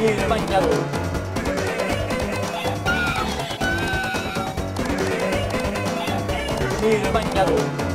il bagnador. Il bañador.